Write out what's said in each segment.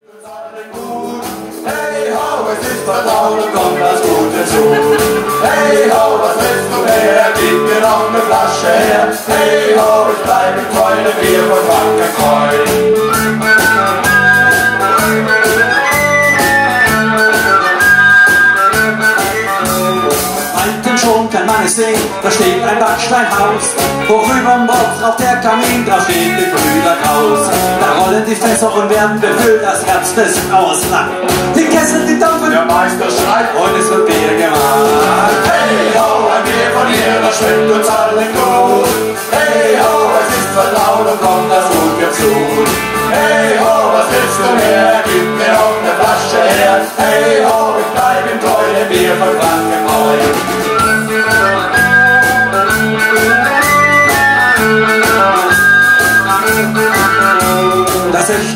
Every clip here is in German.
Hey ho, es ist Vertrauen kommt das Gute zu. Hey ho, was willst du mehr? Gib mir noch eine Flasche her. Hey ho, ich bleibe treu, dem Bier von Frankenkreu. Alten schon kann man es sehen, da steht ein Backsteinhaus. Worüberm Bord auf der Kamin, da steht die Brüder Kraus. Da rollen die Fässer und werden befüllt, das Herz des Ausland. Die Kessel, die dampfen, Der Meister schreit und es wird Bier gemacht. Hey ho, ein Bier von hier, das schmeckt uns allen gut. Hey ho, es ist Vertrauen und kommt das Gute zu. Hey ho, was willst du mehr? Gib mir noch eine Flasche her. Hey ho,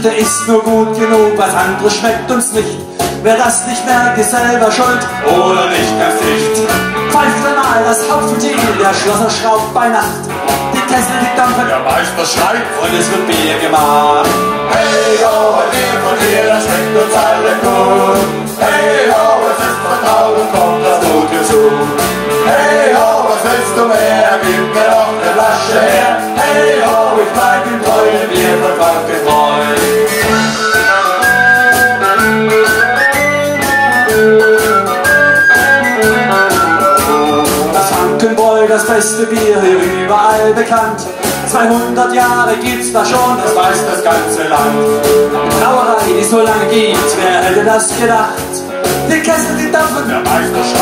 Echte ist nur gut genug, was anderes schmeckt uns nicht. Wer das nicht merkt, ist selber schuld oder nicht ganz dicht. Pfeift einmal das Hauptventil, der Schlosser schraubt bei Nacht. Die Kessel, die dampfen Der Meister schreit und es wird Bier gemacht. Hey ho, ein Bier von hier, das schmeckt uns allen gut. Hey ho, es ist Vertrauen und kommt das Gute zu. Hey ho, was willst du mehr? Gib mir noch eine Flasche her. Hey ho, ich bleib ihm treu, dem Bier Frankenkreu. Das das beste Bier hier überall bekannt. 200 Jahre gibt's da schon, das weiß das ganze Land. Brauerei, die so lange gibt, wer hätte das gedacht? Die Kessel, die dampfen Der Meister schreit und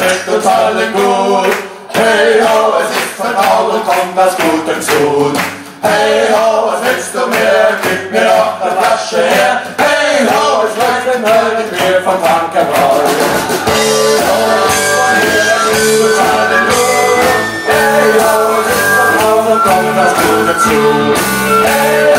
schmeckt uns allen gut. Hey ho, es ist Vertrauen und kommt das Gute zu. Hey ho, was willst du mehr? Gib mir noch eine Flasche her. Hey ho, ich weiß den Höllen Bier von Frankenkreu. Hey ho, es ist. Hey es ist Vertrauen und kommt das Gute zu.